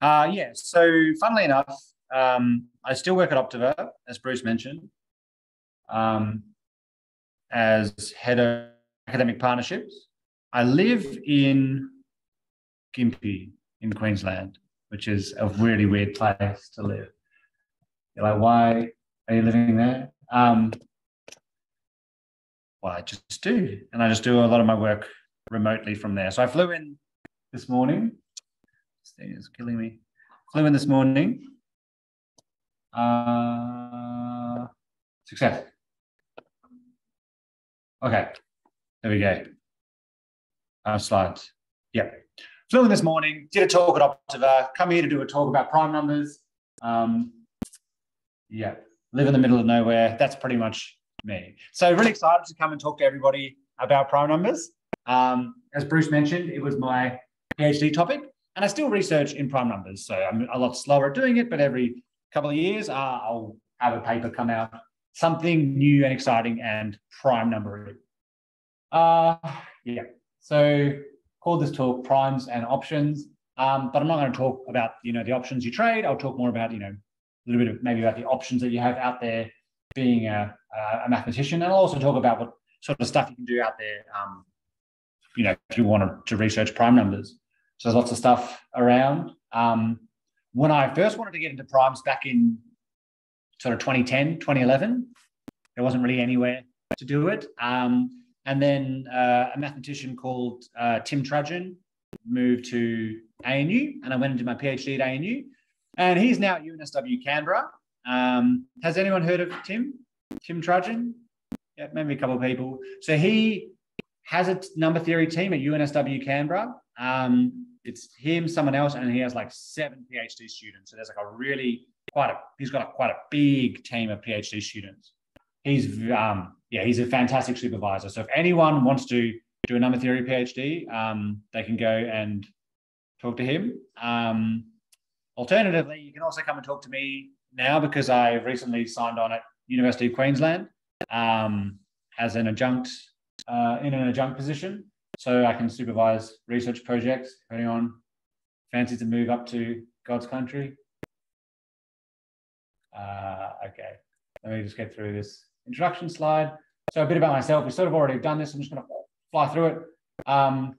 Uh, yeah. So, funnily enough, um, I still work at Optiver, as Bruce mentioned, um, as head of academic partnerships. I live in Gympie in Queensland, which is a really weird place to live. You're like, why are you living there? Um, well, I just do. And I just do a lot of my work remotely from there. So I flew in this morning. Thing is killing me. Flew in this morning. Uh, success. Okay, there we go. Uh, slides. Yep. Flew in this morning, did a talk at Optiver, come here to do a talk about prime numbers. Um, yeah, live in the middle of nowhere. That's pretty much me. So really excited to come and talk to everybody about prime numbers. Um, as Bruce mentioned, it was my PhD topic, and I still research in prime numbers. So I'm a lot slower at doing it, but every couple of years, uh, I'll have a paper come out, something new and exciting and prime number. Uh, yeah. So called this talk primes and options. Um, but I'm not going to talk about you know the options you trade. I'll talk more about you know a little bit of maybe about the options that you have out there being a, a mathematician, and I'll also talk about what sort of stuff you can do out there. Um, you know, if you want to, research prime numbers. So there's lots of stuff around. Um, when I first wanted to get into primes back in sort of 2010, 2011, there wasn't really anywhere to do it. Um, and then uh, a mathematician called uh, Tim Trudgian moved to ANU, and I went into my PhD at ANU. And he's now at UNSW Canberra. Um, has anyone heard of Tim? Tim Trudgian? Yeah, maybe a couple of people. So he has a number theory team at UNSW Canberra. Um, it's him, someone else, and he has like seven PhD students. So there's like a really quite a he's got a, quite a big team of PhD students. He's um, yeah, he's a fantastic supervisor. So if anyone wants to do a number theory PhD, um, they can go and talk to him. Um, alternatively, you can also come and talk to me now because I've recently signed on at University of Queensland um, as an adjunct uh, in an adjunct position. So I can supervise research projects. If anyone fancies to move up to God's country. Uh, okay, let me just get through this introduction slide. So a bit about myself. We sort of already done this. I'm just going to fly through it. Um,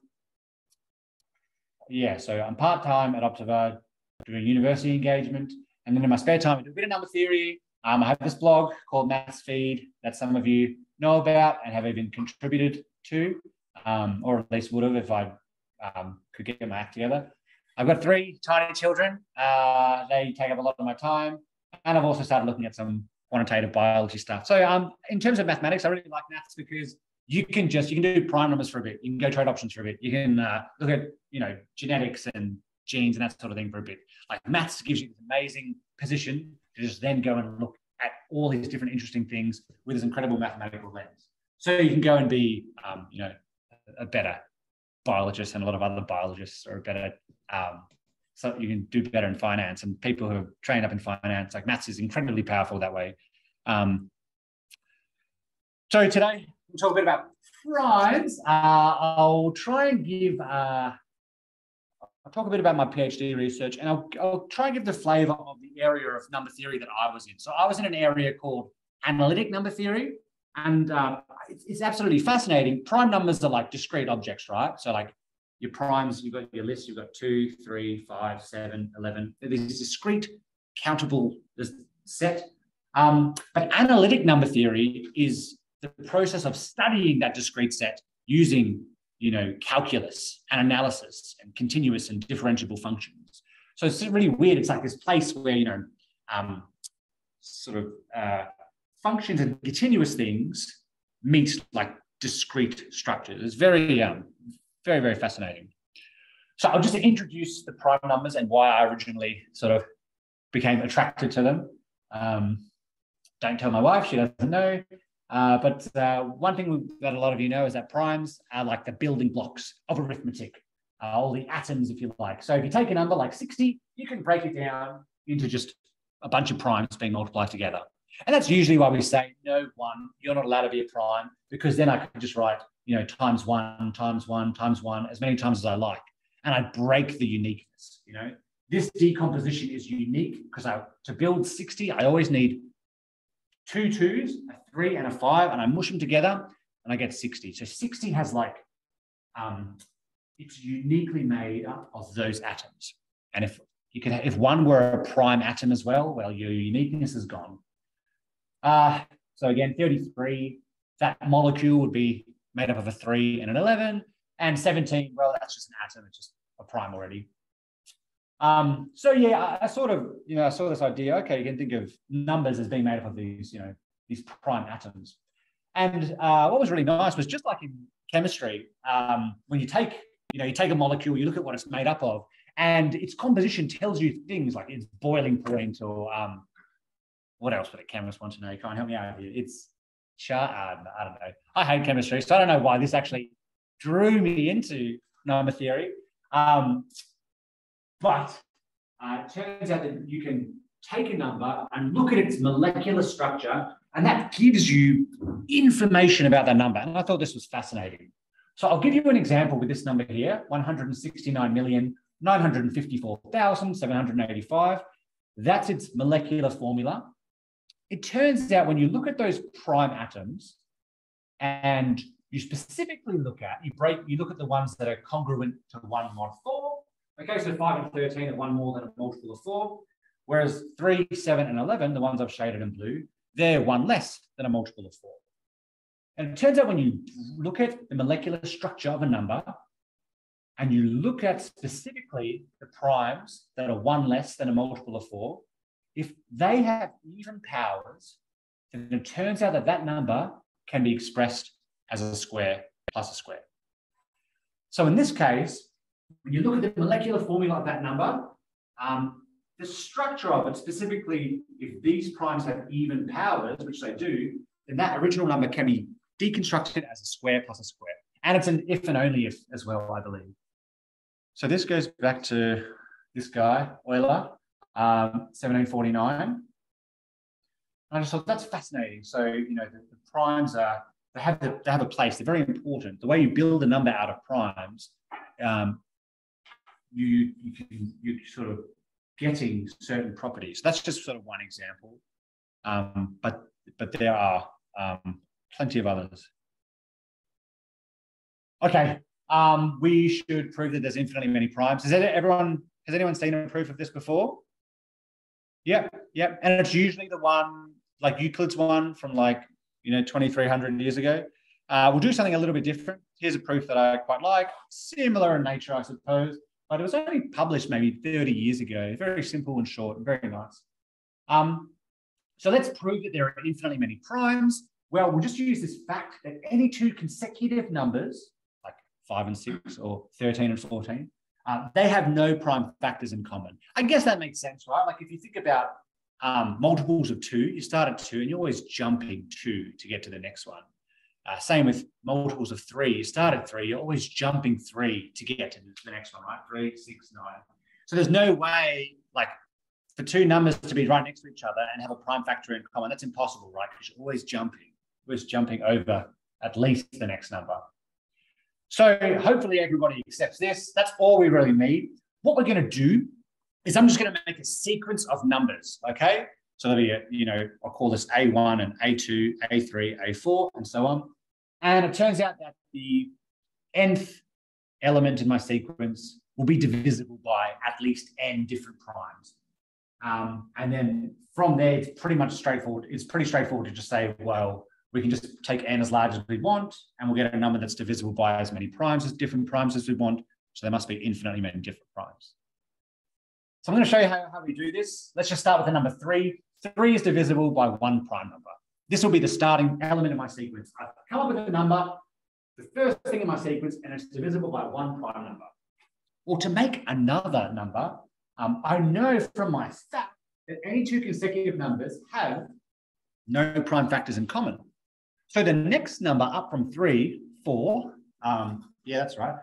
yeah, so I'm part-time at Optiver doing university engagement. And then in my spare time, I do a bit of number theory. Um, I have this blog called Maths Feed that some of you know about and have even contributed to, um, or at least would have if I um, could get my act together. I've got three tiny children. Uh, they take up a lot of my time. And I've also started looking at some quantitative biology stuff. So um, in terms of mathematics, I really like maths because you can just, you can do prime numbers for a bit. You can go trade options for a bit. You can uh, look at, you know, genetics and genes and that sort of thing for a bit. Like maths gives you this amazing position to just then go and look at all these different interesting things with this incredible mathematical lens. So you can go and be, um, you know, a better biologist and a lot of other biologists are a better um, so you can do better in finance. And people who are trained up in finance like maths is incredibly powerful that way. Um, so today we'll talk a bit about primes. Uh, i'll try and give uh, i'll talk a bit about my phd research and I'll, I'll try and give the flavor of the area of number theory that i was in. So i was in an area called analytic number theory and uh, it's, absolutely fascinating prime numbers are like discrete objects right so like your primes, you've got your list, you've got two, three, five, seven, 11. There's discrete countable set. Um, but analytic number theory is the process of studying that discrete set using you know, calculus and analysis and continuous and differentiable functions. So it's really weird. It's like this place where, you know, um, sort of uh, functions and continuous things meet like discrete structures. It's very, um, very, very fascinating. So I'll just introduce the prime numbers and why I originally sort of became attracted to them. Um, don't tell my wife, she doesn't know. Uh, but uh, one thing that a lot of you know is that primes are like the building blocks of arithmetic, uh, all the atoms, if you like. So if you take a number like 60, you can break it down into just a bunch of primes being multiplied together. And that's usually why we say, no, one, you're not allowed to be a prime, because then I can just write you know, times one, times one, times one, as many times as I like. And I break the uniqueness, you know. this decomposition is unique because I, to build 60, I always need two twos, a three and a five, and I mush them together and I get 60. So 60 has like, um, it's uniquely made up of those atoms. And if you can, if one were a prime atom as well, well, your uniqueness is gone. Uh, so again, 33, that molecule would be made up of a three and an 11. And 17, well, that's just an atom, it's just a prime already. Um, so yeah, I, I, sort of, you know, I saw this idea, okay, you can think of numbers as being made up of these, you know, these prime atoms. And uh, what was really nice was just like in chemistry, um, when you take, you know, you take a molecule, you look at what it's made up of, and its composition tells you things like its boiling point or um, what else would a chemist want to know? You can't help me out here. It's char. Uh, I don't know. I hate chemistry, so I don't know why this actually drew me into number theory. Um, but uh, it turns out that you can take a number and look at its molecular structure, and that gives you information about that number. And I thought this was fascinating. So I'll give you an example with this number here 169,954,785. That's its molecular formula. It turns out when you look at those prime atoms and you specifically look at, you break, you look at the ones that are congruent to one mod four. Okay, so five and 13 are one more than a multiple of four. Whereas three, seven, and 11, the ones I've shaded in blue, they're one less than a multiple of four. And it turns out when you look at the molecular structure of a number and you look at specifically the primes that are one less than a multiple of four, if they have even powers, then it turns out that that number can be expressed as a square plus a square. So in this case, when you look at the molecular formula of that number, um, the structure of it, specifically if these primes have even powers, which they do, then that original number can be deconstructed as a square plus a square. And it's an if and only if as well, I believe. So this goes back to this guy, Euler, um, 1749. I just thought that's fascinating. So, you know, the, the primes are they have the, they have a place. They're very important. The way you build a number out of primes, um, you you can you sort of getting certain properties. That's just sort of one example, um, but but there are um, plenty of others. Okay, um, we should prove that there's infinitely many primes. Has everyone has anyone seen a proof of this before? Yep, yep, and it's usually the one like Euclid's one from like you know, 2,300 years ago. Uh, we'll do something a little bit different. Here's a proof that I quite like, similar in nature, I suppose, but it was only published maybe 30 years ago. Very simple and short and very nice. Um, so let's prove that there are infinitely many primes. Well, we'll just use this fact that any two consecutive numbers, like 5 and 6 or 13 and 14, uh, they have no prime factors in common. I guess that makes sense, right? Like if you think about um, multiples of two, you start at two and you're always jumping two to get to the next one. Uh, same with multiples of three, you start at three, you're always jumping three to get to the next one, right? Three, six, nine. So there's no way, like, for two numbers to be right next to each other and have a prime factor in common. That's impossible, right? Because you're always jumping, always jumping over at least the next number. So hopefully everybody accepts this. That's all we really need. What we're going to do is I'm just going to make a sequence of numbers, okay? So there'll be, a, you know, I'll call this A1 and A2, A3, A4, and so on. And it turns out that the nth element in my sequence will be divisible by at least n different primes. Um, and then from there, it's pretty much straightforward. It's pretty straightforward to just say, well, we can just take n as large as we want, and we'll get a number that's divisible by as many primes as different primes as we want. So there must be infinitely many different primes. So I'm going to show you how, how we do this. Let's just start with the number three. Three is divisible by one prime number. This will be the starting element of my sequence. I've come up with a number, the first thing in my sequence, and it's divisible by one prime number. Well, to make another number, um, I know from my fact that any two consecutive numbers have no prime factors in common. So the next number up from three, four, um, yeah, that's right.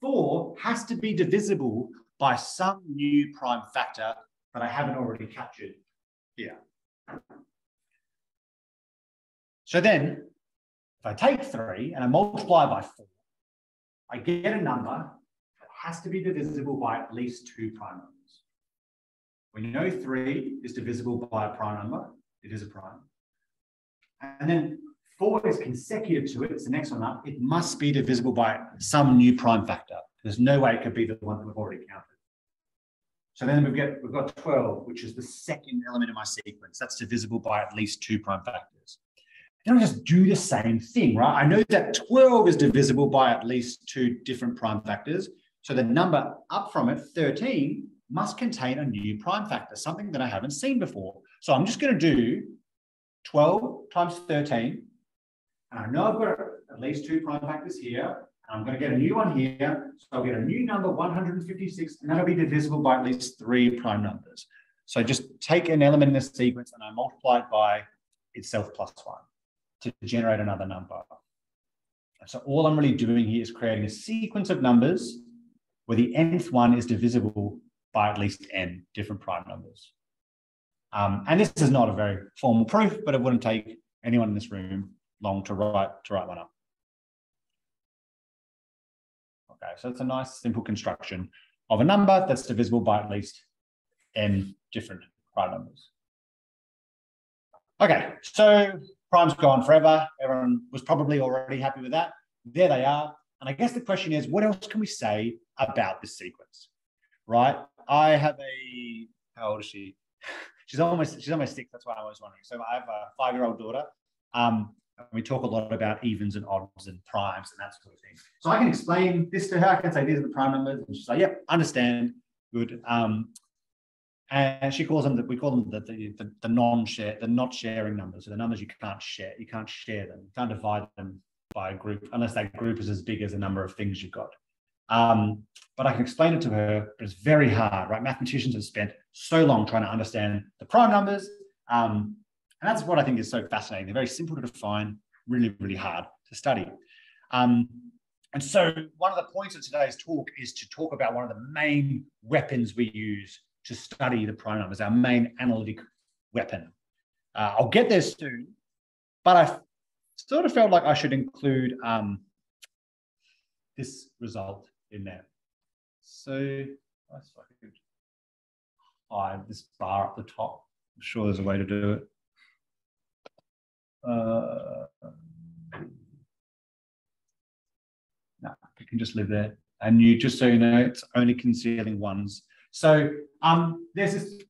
Four has to be divisible by some new prime factor that I haven't already captured here. So then, if I take three and I multiply by four, I get a number that has to be divisible by at least two prime numbers. We know three is divisible by a prime number. It is a prime. And then four is consecutive to it. It's the next one up. It must be divisible by some new prime factor. There's no way it could be the one that we've already counted. So then we've got, we've got 12, which is the second element in my sequence. That's divisible by at least two prime factors. Then I just do the same thing, right? I know that 12 is divisible by at least two different prime factors. So the number up from it, 13, must contain a new prime factor, something that I haven't seen before. So I'm just going to do 12 times 13. And I know I've got at least two prime factors here. I'm going to get a new one here. So I'll get a new number, 156, and that'll be divisible by at least three prime numbers. So just take an element in this sequence and I multiply it by itself plus one to generate another number. So all I'm really doing here is creating a sequence of numbers where the nth one is divisible by at least n different prime numbers. Um, and this is not a very formal proof, but it wouldn't take anyone in this room long to write to write one up. Okay, so it's a nice simple construction of a number that's divisible by at least n different prime numbers. Okay, so prime's gone forever. Everyone was probably already happy with that. There they are. And I guess the question is, what else can we say about this sequence, right? I have a, how old is she? she's almost, she's almost six. That's why I was wondering. So I have a five-year-old daughter. Um, we talk a lot about evens and odds and primes and that sort of thing. So I can explain this to her. I can say these are the prime numbers, and she's like, "Yep, understand, good." Um, and she calls them that we call them the, the, the, the non-share, the not sharing numbers, so the numbers you can't share. You can't share them. You can't divide them by a group unless that group is as big as the number of things you've got. Um, but I can explain it to her, but it's very hard, right? Mathematicians have spent so long trying to understand the prime numbers. Um, and that's what I think is so fascinating. They're very simple to define, really, really hard to study. Um, and so one of the points of today's talk is to talk about one of the main weapons we use to study the prime numbers, our main analytic weapon. Uh, I'll get there soon, but I sort of felt like I should include um, this result in there. So I could hide this bar at the top. I'm sure there's a way to do it. Uh, no, you can just live there. And you just so you know, it's only concealing ones. So um, there's this.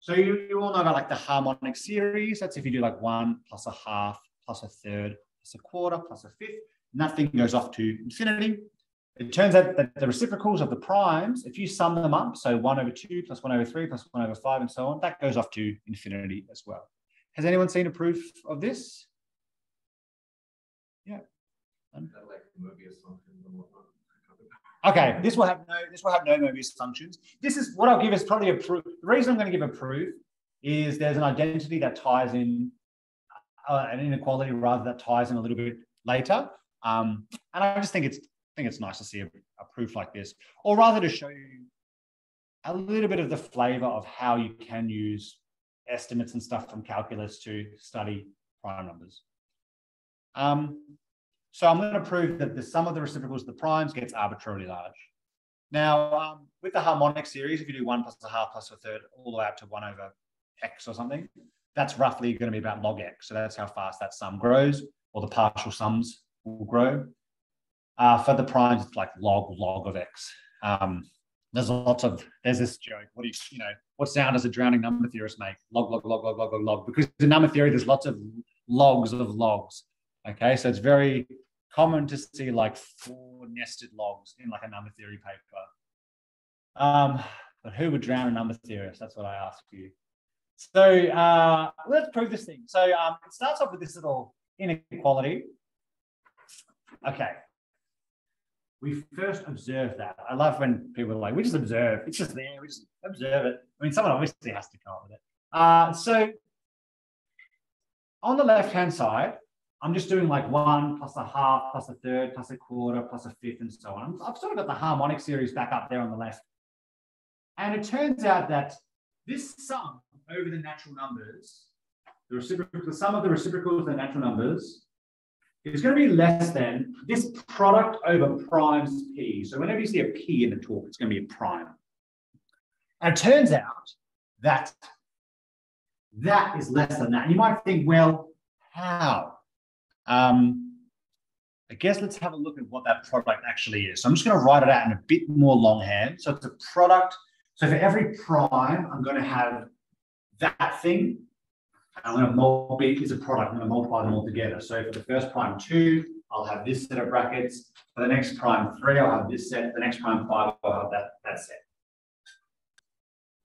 So you, you all know about like the harmonic series. That's if you do like one plus a half plus a third plus a quarter plus a fifth. And that thing goes off to infinity. It turns out that the reciprocals of the primes, if you sum them up, so 1 over 2 plus 1 over 3 plus 1 over 5 and so on, that goes off to infinity as well. Has anyone seen a proof of this? Yeah. Okay, this will have no this will have no Mobius functions. This is what I'll give is probably a proof. The reason I'm going to give a proof is there's an identity that ties in uh, an inequality rather that ties in a little bit later. Um, and I just think it's I think it's nice to see a, a proof like this, or rather to show you a little bit of the flavor of how you can use estimates and stuff from calculus to study prime numbers. Um, so I'm going to prove that the sum of the reciprocals of the primes gets arbitrarily large. Now, um, with the harmonic series, if you do one plus a half plus a third all the way up to one over x or something, that's roughly going to be about log x. So that's how fast that sum grows, or the partial sums will grow. Uh, for the primes, it's like log log of x. Um, there's lots of there's this joke. What do you you know? What sound does a drowning number theorist make? Log log log log log log log. Because in number theory, there's lots of logs of logs. Okay, so it's very common to see like four nested logs in like a number theory paper. Um, but who would drown a number theorist? That's what I ask you. So uh, let's prove this thing. So um, it starts off with this little inequality. Okay, we first observe that. I love when people are like, we just observe. It's just there. We just observe it. I mean, someone obviously has to come up with it. Uh, so on the left-hand side, I'm just doing like one plus a half plus a third plus a quarter plus a fifth and so on. I've sort of got the harmonic series back up there on the left. And it turns out that this sum over the natural numbers, the reciprocal, the sum of the reciprocals of the natural numbers is going to be less than this product over primes p. So whenever you see a p in the talk, it's going to be a prime. And it turns out that that is less than that. And you might think, well, how? Um, I guess let's have a look at what that product actually is. So I'm just going to write it out in a bit more longhand. So it's a product. So for every prime, I'm going to have that thing. I'm going to multiply, is a product. I'm going to multiply them all together. So for the first prime two, I'll have this set of brackets. For the next prime three, I'll have this set. The next prime five, I'll have that, that set.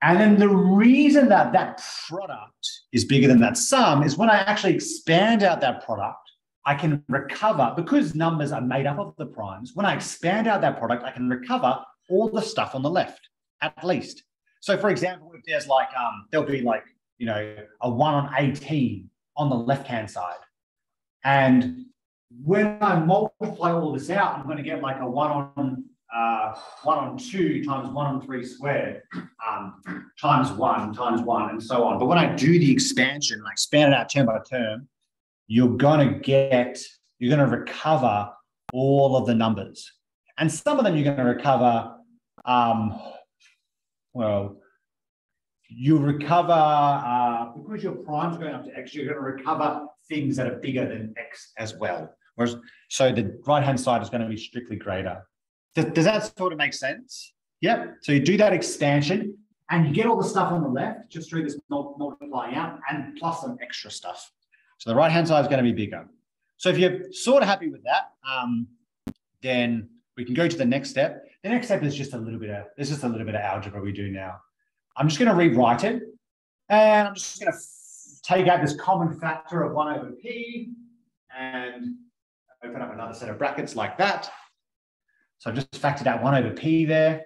And then the reason that that product is bigger than that sum is when I actually expand out that product, I can recover, because numbers are made up of the primes, when I expand out that product, I can recover all the stuff on the left, at least. So for example, if there's like, um, there'll be like, you know, a one on 18 on the left-hand side. And when I multiply all this out, I'm going to get like a one on uh, one on two times one on three squared um, times one times one and so on. But when I do the expansion, I expand it out term by term, you're going to get, you're going to recover all of the numbers. And some of them you're going to recover, um, well, you recover, uh, because your prime's going up to x, you're going to recover things that are bigger than x as well. Whereas, so the right-hand side is going to be strictly greater. Does, does that sort of make sense? Yep. So you do that expansion and you get all the stuff on the left just through this multiplying out and plus some extra stuff. So the right-hand side is going to be bigger. So if you're sort of happy with that, um, then we can go to the next step. The next step is just a little bit of, this is a little bit of algebra we do now. I'm just going to rewrite it. And I'm just going to take out this common factor of 1 over p and open up another set of brackets like that. So I've just factored out 1 over p there.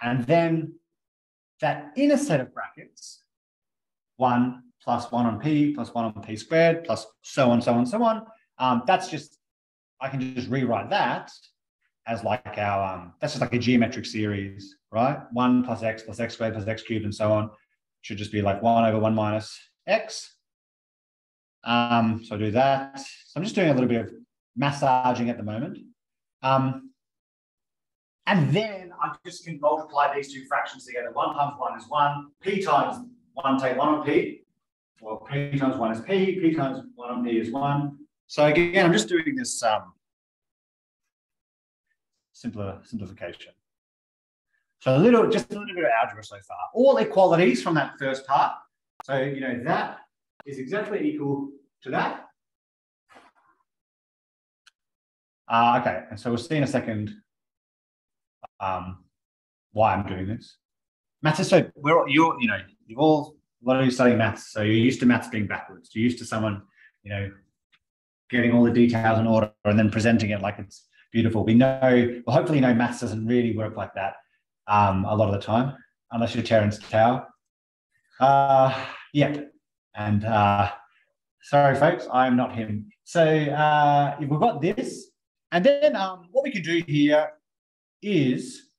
And then that inner set of brackets, 1 plus 1 on p plus 1 on p squared plus so on, so on, so on. Um, that's just, I can just rewrite that as like our, um, that's just like a geometric series, right? 1 plus x plus x squared plus x cubed and so on. Should just be like 1 over 1 minus x. Um, so I do that. So I'm just doing a little bit of massaging at the moment. Um, and then I just can multiply these two fractions together. 1 times 1 is 1. P times 1 take 1 on P. Well, P times 1 is P. P times 1 on P is 1. So again, I'm just doing this um, simpler simplification. So a little, just a little bit of algebra so far. All equalities from that first part. So, you know, that is exactly equal to that. Uh, okay, and so we'll see in a second um, why I'm doing this. Maths is so we're you're you know you've all a lot of you studying maths, so you're used to maths being backwards. You're used to someone you know getting all the details in order and then presenting it like it's beautiful. We know, well, hopefully, you know, maths doesn't really work like that um, a lot of the time, unless you're Terence Tao. Uh, yeah, and uh, sorry, folks, I'm not him. So uh, we've got this, and then um, what we can do here is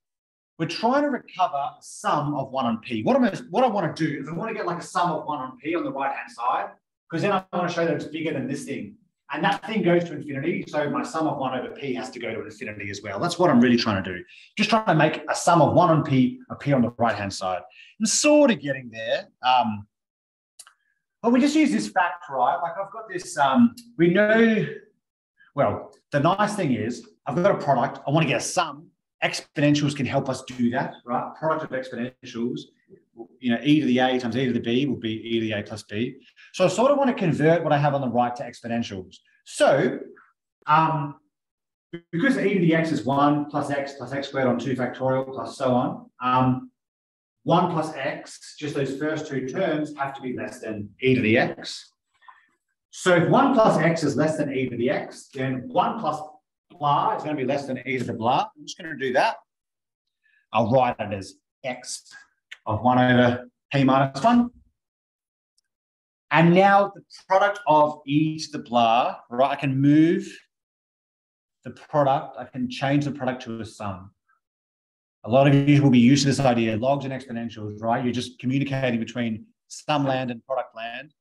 we're trying to recover sum of one on P. What, I'm, what I want to do is I want to get like a sum of one on P on the right-hand side, because then I want to show that it's bigger than this thing. And that thing goes to infinity. So my sum of one over P has to go to infinity as well. That's what I'm really trying to do. Just trying to make a sum of one on P appear on the right-hand side. I'm sort of getting there. Um, but we just use this fact, right? Like I've got this, um, we know, well, the nice thing is I've got a product. I want to get a sum. Exponentials can help us do that, right? Product of exponentials, you know, e to the a times e to the b will be e to the a plus b. So I sort of want to convert what I have on the right to exponentials. So um, because e to the x is 1 plus x plus x squared on 2 factorial plus so on, um, 1 plus x, just those first two terms, have to be less than e to the x. So if 1 plus x is less than e to the x, then 1 plus blah is going to be less than e to the blah. I'm just going to do that. I'll write it as x of 1 over p minus 1. And now the product of e to the blah, right? I can move the product, I can change the product to a sum. A lot of you will be used to this idea, logs and exponentials, right? You're just communicating between sum land and product land.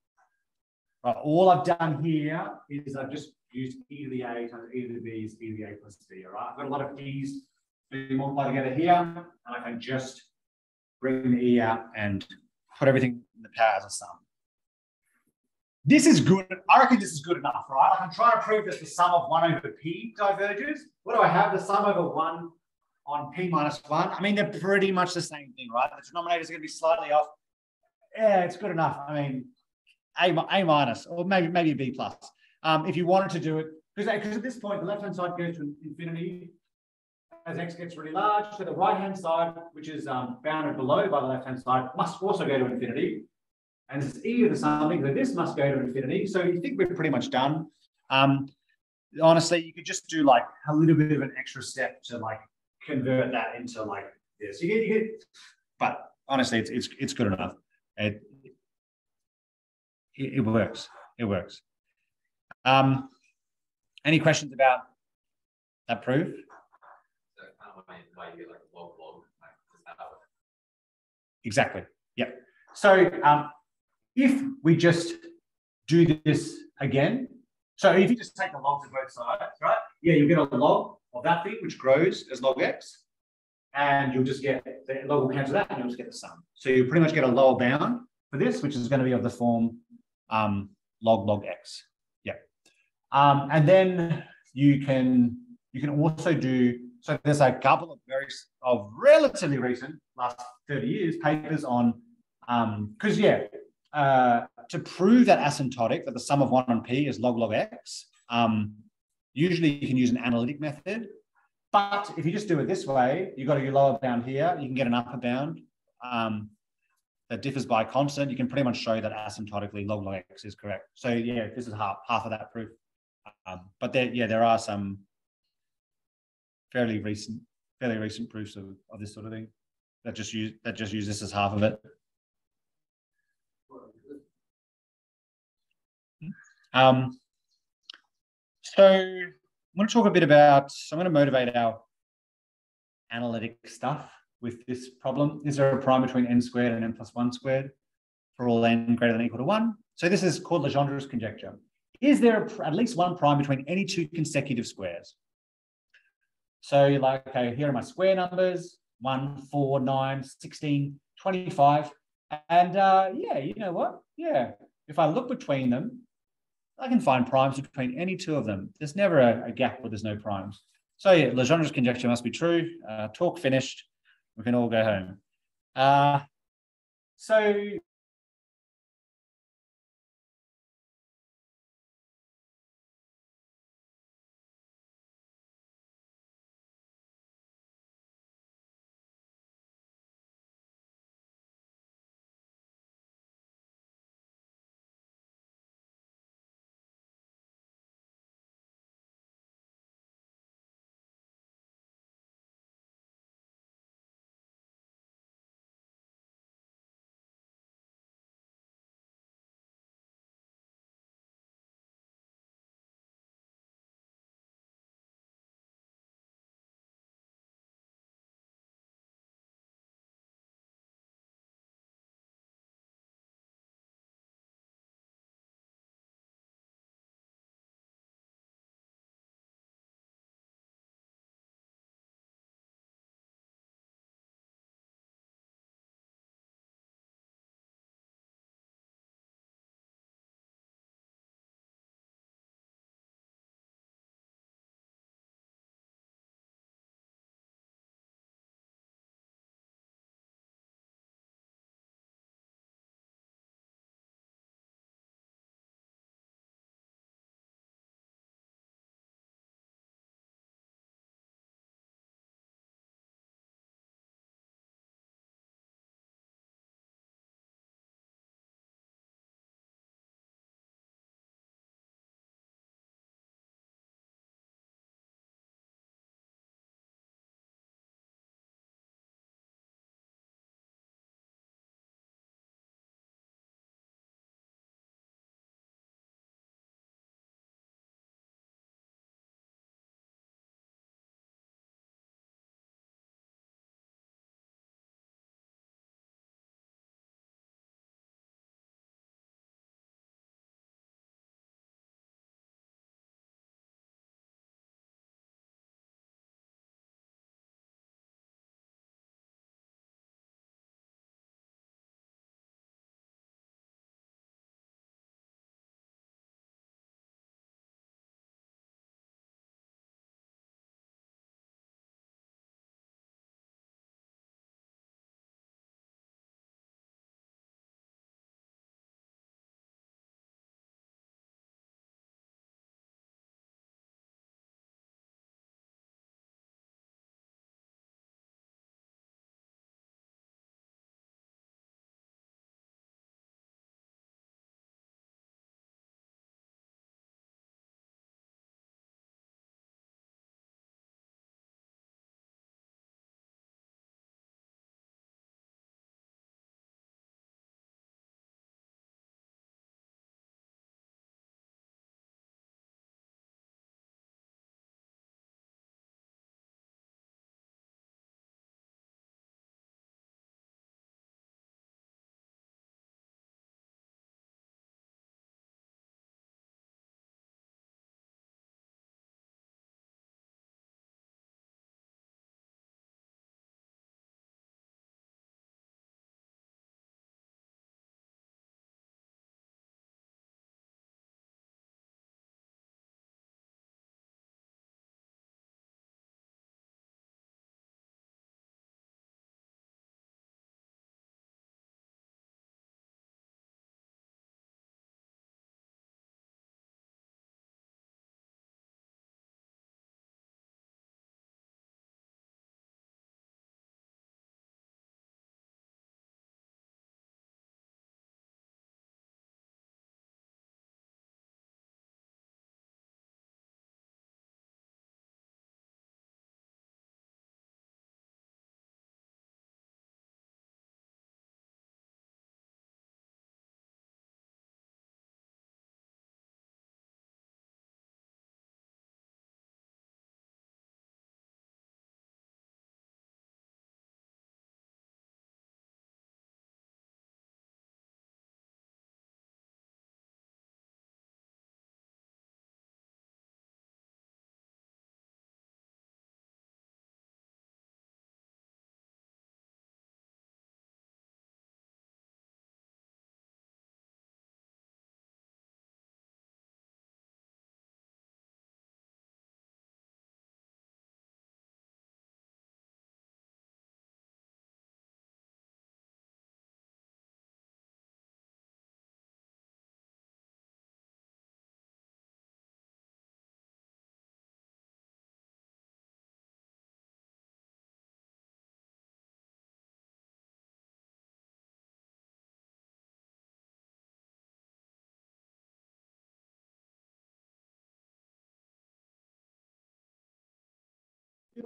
Right, all I've done here is I've just used e to the a times e to the b is e to the a plus b, all right? I've got a lot of e's being multiplied together here, and I can just bring the E out and put everything in the power as a sum. This is good. I reckon this is good enough, right? I'm trying to prove that the sum of 1 over p diverges. What do I have? The sum over 1 on p minus 1. I mean, they're pretty much the same thing, right? The denominator is going to be slightly off. Yeah, it's good enough. I mean, A, A minus or maybe maybe B plus. Um, if you wanted to do it, because at this point, the left-hand side goes to infinity as x gets really large. So the right-hand side, which is um, bounded below by the left-hand side, must also go to infinity. And this is e to the something, so this must go to infinity. So you think we're pretty much done. Um, honestly, you could just do like a little bit of an extra step to like convert that into like this. You get, you get, but honestly, it's it's it's good enough. It, it, it works. It works. Um, any questions about that proof? Exactly. Yeah. So um, if we just do this again, so if you just take the logs of both sides, right? Yeah, you get a log of that thing, which grows as log x, and you'll just get the log will cancel that, and you'll just get the sum. So you pretty much get a lower bound for this, which is going to be of the form um, log log x. Yeah. Um, and then you can you can also do so. There's a couple of very of relatively recent last 30 years papers on because um, yeah uh, to prove that asymptotic that the sum of one on p is log log x. Um, usually you can use an analytic method, but if you just do it this way, you've got your lower bound here. You can get an upper bound. Um, that differs by constant, you can pretty much show that asymptotically log log x is correct. So yeah, this is half half of that proof. Um, but there, yeah, there are some fairly recent, fairly recent proofs of, of this sort of thing that just use that just use this as half of it. Um, so I'm going to talk a bit about. I'm going to motivate our analytic stuff with this problem. Is there a prime between n squared and n plus 1 squared for all n greater than or equal to 1? So this is called Legendre's conjecture. Is there a, at least one prime between any two consecutive squares? So you're like, okay, here are my square numbers, 1, 4, 9, 16, 25. And uh, yeah, you know what? Yeah, if I look between them, I can find primes between any two of them. There's never a, a gap where there's no primes. So yeah, Legendre's conjecture must be true. Uh, talk finished we can all go home. Uh, so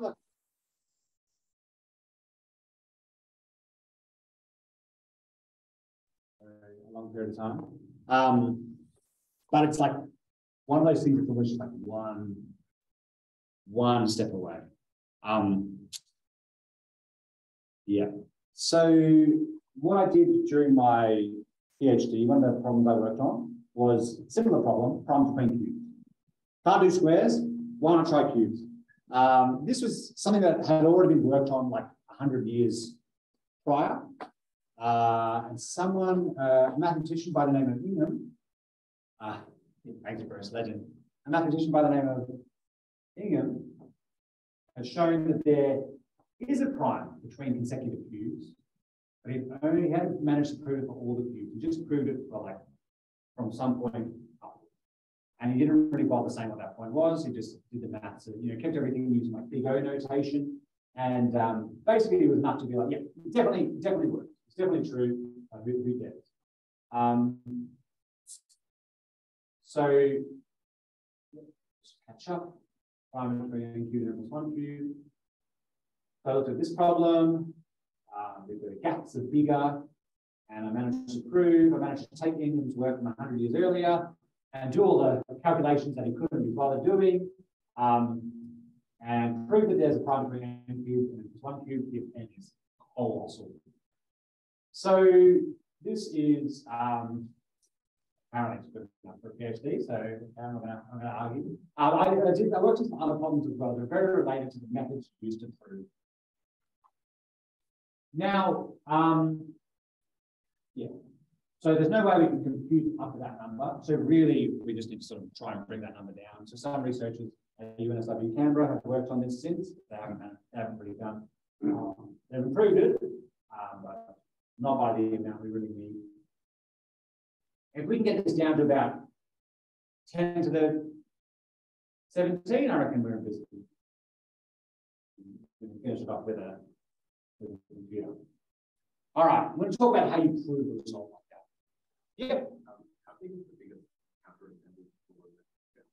a long period of time. Um, but it's like one of those things that's always just like one, one step away. Um, yeah. So what I did during my PhD, one of the problems I worked on was similar problem, prime between cubes. Can't do squares, why not try cubes? Um, this was something that had already been worked on like 100 years prior. Uh, and someone, uh, a mathematician by the name of Ingham, uh, Magdeburg's legend, a mathematician by the name of Ingham has shown that there is a prime between consecutive cubes, but he only had managed to prove it for all the cubes. He just proved it for like from some point. And he didn't really bother saying what that point was. He just did the maths, and, you know, kept everything using like big O notation. And um, basically, it was enough to be like, yeah, definitely, definitely works. It's definitely true. Uh, who, who cares? Um, so, catch up. Prime between cube equals one cube. So I looked at this problem. Um, the gaps are bigger, and I managed to prove, I managed to take Ingham's work from 100 years earlier and do all the calculations that he couldn't be bothered doing, um, and prove that there's a prime between n cubed and one cube if n is colossal. So this is um, apparently good enough for a PhD, so I'm going to argue. Um, I, I, did, I worked on some other problems as well. They're very related to the methods used to prove. Now, um, yeah, so there's no way we can compute up to that number. So really, we just need to sort of try and bring that number down. So some researchers at UNSW Canberra have worked on this since. They haven't, they haven't really done. Um, they've improved it, um, but not by the amount we really need. If we can get this down to about 10 to the 17, I reckon we're in business. We can finish it off with a, with a computer. All right, I'm going to talk about how you prove a result like that. Yep. Um, how big is the biggest counterexample for that?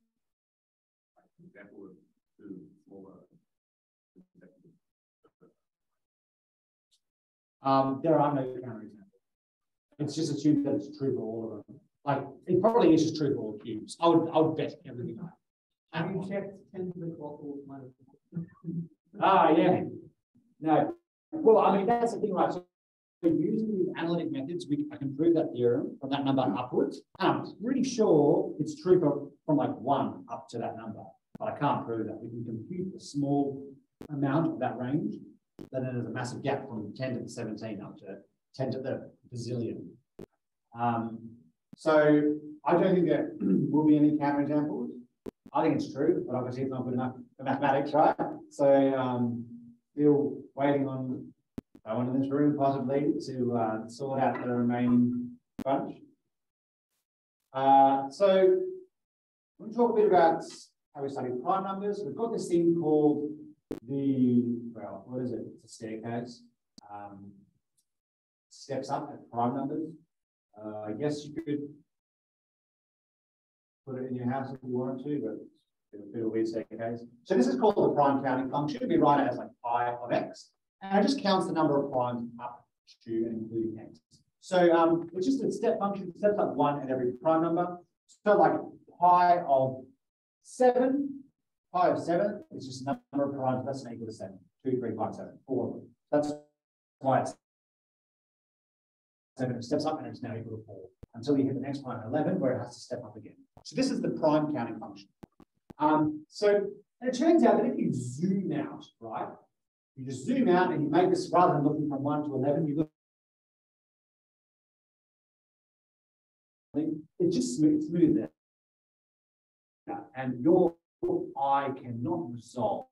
Example of two smaller um, there are no counterexamples. It's just assumed that it's true for all of them. Like it probably is just true for all cubes. I would I would bet everything I have. you checked 10 to the 12 minus Ah, yeah. No. Well, I mean, that's the thing, right? So using these analytic methods, we I can prove that theorem from that number upwards. And I'm pretty sure it's true for, from like one up to that number, but I can't prove that. We can compute a small amount of that range, then there's a massive gap from 10 to the 17 up to 10 to the bazillion. Um, so I don't think there will be any counterexamples. I think it's true, but obviously it's not good enough for mathematics, right? So um, still waiting on someone in this room possibly to uh, sort out the remaining bunch. Uh, so we'll talk a bit about how we study prime numbers. We've got this thing called the, well, what is it? It's a staircase. Um, steps up at prime numbers. Uh, I guess you could put it in your house if you wanted to, but it's a bit of a weird staircase. So this is called the prime counting function. We write it as like pi of x, and it just counts the number of primes up to and including x. So um, it's just a step function, steps up one at every prime number. So like pi of seven, pi of seven is just number of primes less than equal to seven. Two, three, five, seven, four. That's why it's seven steps up and it's now equal to four until you hit the next prime 11 where it has to step up again. So this is the prime counting function. Um, so it turns out that if you zoom out, right, you just zoom out and you make this rather than looking from 1 to 11, you look it's just smooth, smooth there. And your eye cannot resolve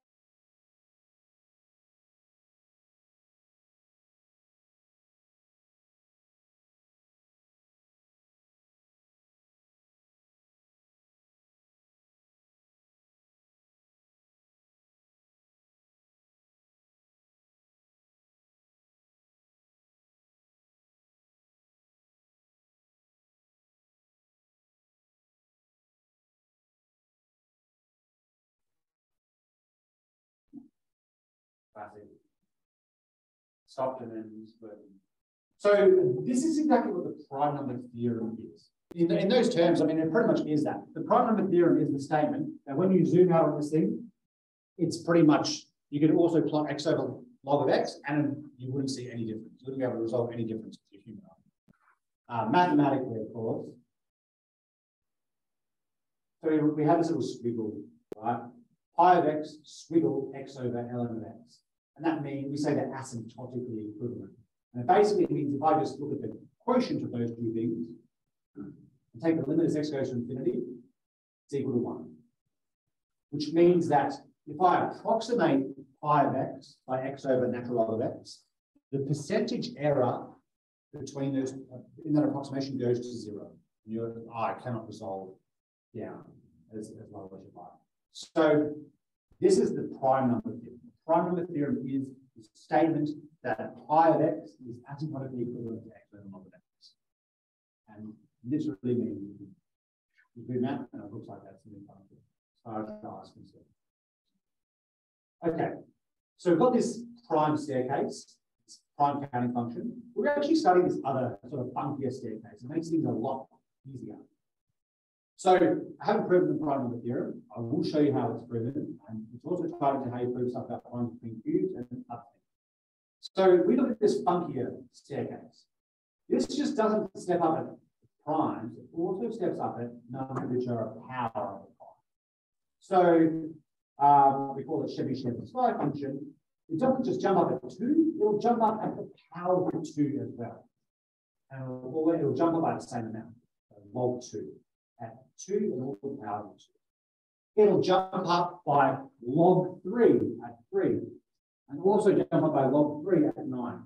Then split. So this is exactly what the prime number theorem is. In, in those terms, I mean, it pretty much is that. The prime number theorem is the statement that when you zoom out on this thing, it's pretty much, you can also plot x over log of x and you wouldn't see any difference. You wouldn't be able to resolve any difference your human eye. Uh, mathematically, of course. So we, we have this little squiggle, right? Pi of x, squiggle x over ln of x. And that means we say they're asymptotically equivalent. And it basically means if I just look at the quotient of those two things, and take the limit as x goes to infinity, it's equal to 1. Which means that if I approximate pi of x by x over natural log of x, the percentage error between those uh, in that approximation goes to zero. Your eye cannot resolve down as, as low as you like. So this is the prime number theorem. The prime number theorem is the statement that pi of x is asymptotically equivalent to x over log of x. And this really means you do that, and it looks like that's an as far as eye is concerned. Okay, so we've got this prime staircase, this prime counting function. We're actually studying this other sort of funkier staircase. It makes things a lot easier. So I haven't proven the prime number theorem. I will show you how it's proven. And it's also tied into how you prove stuff about primes between cubes and other things. So we look at this funkier staircase. This just doesn't step up at primes. It also steps up at numbers which are a power of the prime. So um, we call it Chebyshev psi function. It doesn't just jump up at two, it'll jump up at the power of two as well. And it'll, it'll jump up by the same amount, log two, at two and all the power of two. It'll jump up by log three at three, and also jump up by log three at nine.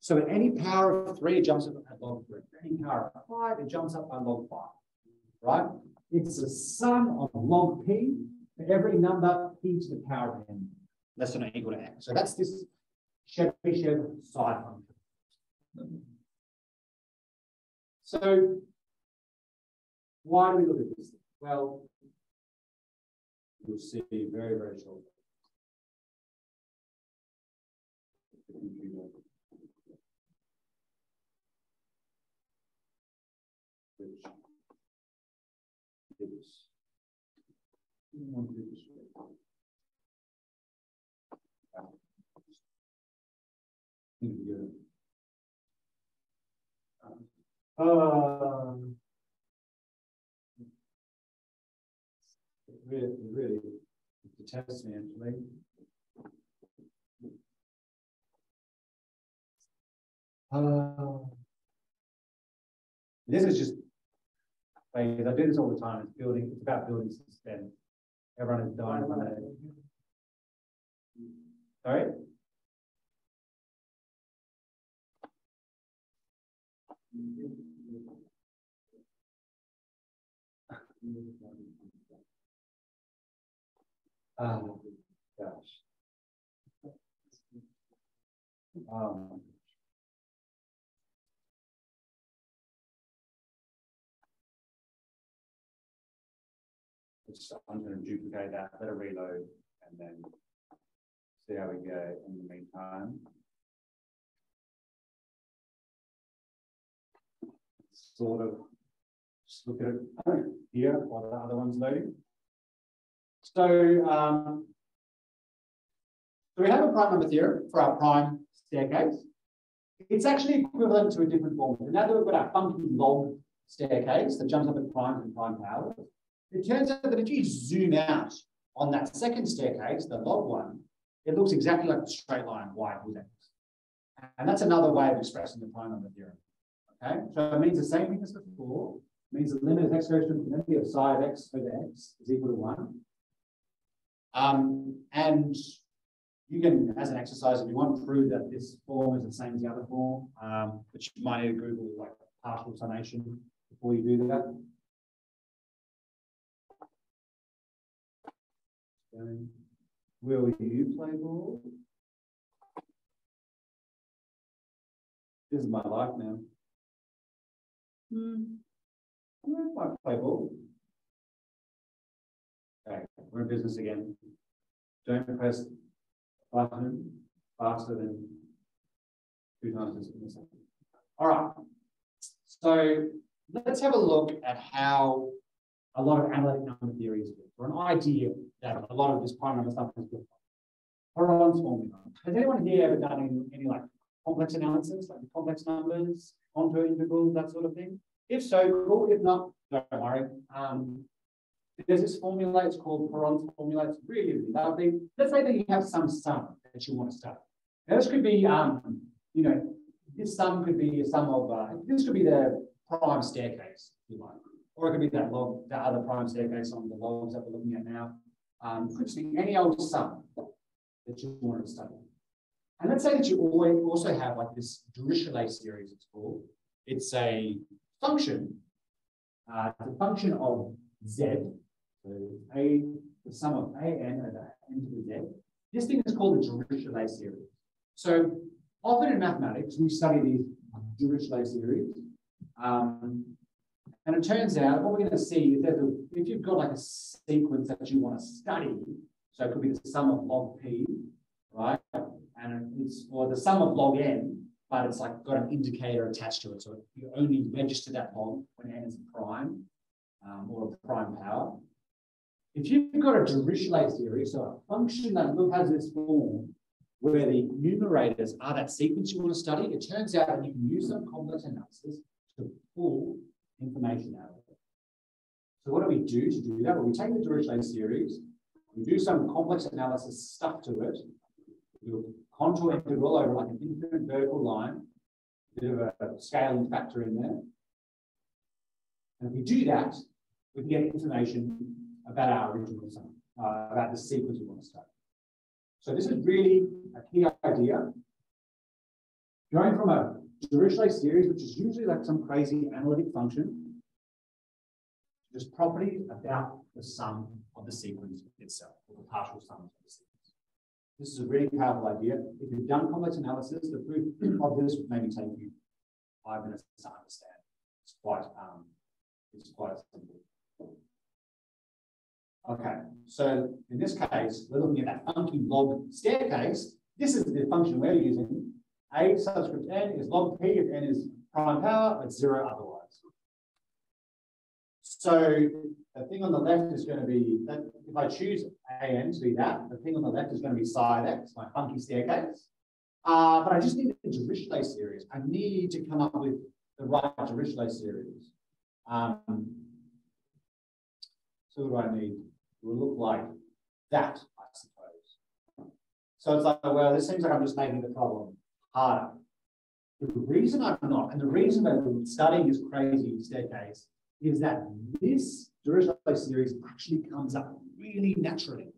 So at any power of three, it jumps up at log three. At any power of five, it jumps up by log five, right? It's the sum of log p for every number p to the power of n less than or equal to x. So that's this Chebyshev psi function. So why do we look at this? Well, you'll see very, very shortly. Um, really detests me actually. Uh, this is just I do this all the time. It's building, it's about building suspense. Everyone is dying that. Sorry? Oh, gosh. Um, I'm going to duplicate that, let it reload, and then see how we go in the meantime. Sort of just look at it here while the other one's loading. So, um, so we have a prime number theorem for our prime staircase. It's actually equivalent to a different formula. Now that we've got our funky log staircase that jumps up at primes and prime powers, it turns out that if you zoom out on that second staircase, the log one, it looks exactly like the straight line y equals x. And that's another way of expressing the prime number theorem. Okay, so it means the same thing as before. It means the limit of x goes to infinity of psi of x over x is equal to one. Um, and you can, as an exercise, if you want to prove that this form is the same as the other form, um, but you might need to Google like partial summation before you do that. will you play ball? This is my life now. Hmm. I might play ball. We're in business again. Don't press button faster than two times in a second. All right. So let's have a look at how a lot of analytic number theories work, or an idea that a lot of this prime number stuff is built on. Perron's formula. Has anyone here ever done any, any like complex analysis, like complex numbers, contour integrals, that sort of thing? If so, cool. If not, don't worry. Um, there's this formula, it's called Perron's formula. It's really, really lovely. Let's say that you have some sum that you want to study. Now, this could be, um, you know, this sum could be a sum of, uh, this could be the prime staircase, if you like. Or it could be that log, the other prime staircase on the logs that we're looking at now. Um, could be any old sum that you want to study. And let's say that you also have like this Dirichlet series, it's called. It's a function, uh, it's a function of z, so a, the sum of a n over n to the z. This thing is called the Dirichlet series. So often in mathematics, we study these Dirichlet series. Um, and it turns out what we're going to see is that if you've got like a sequence that you want to study, so it could be the sum of log p, right? And it's or the sum of log n, but it's like got an indicator attached to it. So you only register that log when n is prime um, or a prime power. If you've got a Dirichlet series, so a function that has this form where the numerators are that sequence you want to study, it turns out that you can use some complex analysis to pull information out of it. So what do we do to do that? Well, we take the Dirichlet series, we do some complex analysis stuff to it, we'll contour integral over like an infinite vertical line, a bit of a scaling factor in there. And if we do that, we can get information about our original sum, uh, about the sequence we want to study. So this is really a key idea. Going from a Dirichlet series, which is usually like some crazy analytic function, just properties about the sum of the sequence itself, or the partial sum of the sequence. This is a really powerful idea. If you've done complex analysis, the proof of this would maybe take you five minutes to understand. It's quite, um, it's quite simple. Okay, so in this case, we're looking at that funky log staircase. This is the function we're using. A subscript n is log p if n is prime power, it's zero otherwise. So the thing on the left is going to be that if I choose an to be that, the thing on the left is going to be psi x, my funky staircase. Uh, but I just need a Dirichlet series. I need to come up with the right Dirichlet series. Um, so what do I need? Will look like that, I suppose. So it's like, well, this seems like I'm just making the problem harder. The reason I'm not, and the reason that we're studying this crazy staircase is that this Dirichlet series actually comes up really naturally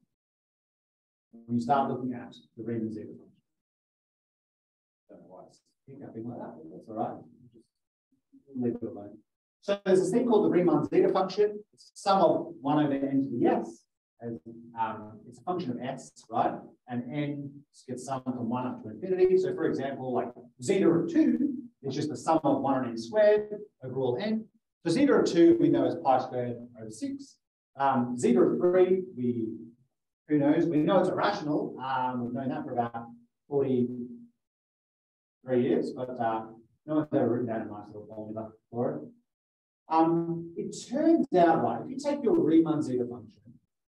when you start looking at the Riemann zeta function. Don't know why it's like that, but that's all right. Just leave it alone. So there's this thing called the Riemann zeta function. It's sum of 1 over n to the s. As, um, it's a function of s, right? And n gets summed from 1 up to infinity. So for example, like zeta of 2 is just the sum of 1 on n squared over all n. So zeta of 2 we know is pi squared over 6. Um, zeta of 3, we who knows? We know it's irrational. Um, we've known that for about 43 years, but uh, no one's ever written down a nice little formula for it. Um, it turns out, right, if you take your Riemann zeta function,